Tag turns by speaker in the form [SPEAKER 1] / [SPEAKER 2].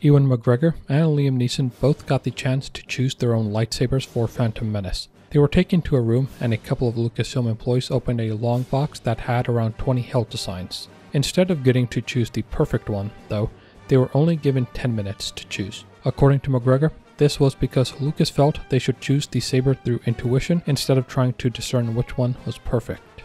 [SPEAKER 1] Ewan McGregor and Liam Neeson both got the chance to choose their own lightsabers for Phantom Menace. They were taken to a room and a couple of Lucasfilm employees opened a long box that had around 20 hilt designs. Instead of getting to choose the perfect one, though, they were only given 10 minutes to choose. According to McGregor, this was because Lucas felt they should choose the saber through intuition instead of trying to discern which one was perfect.